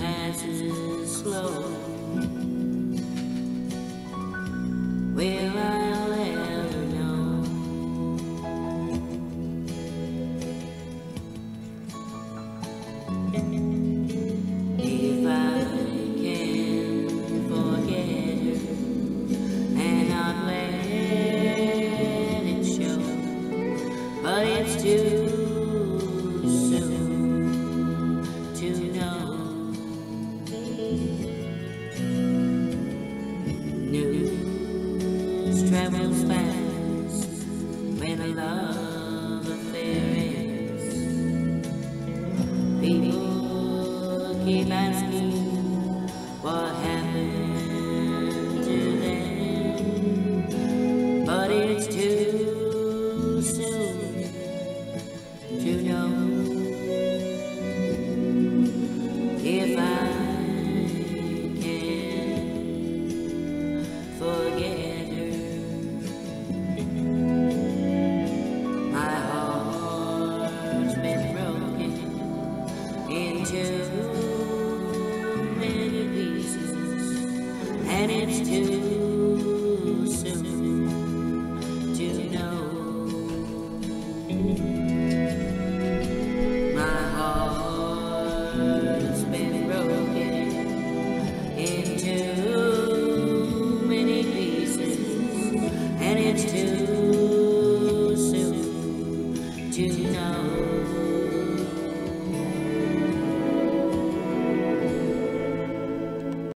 passes slow. when love affair is. Keep asking. too many pieces, and it's too soon to know.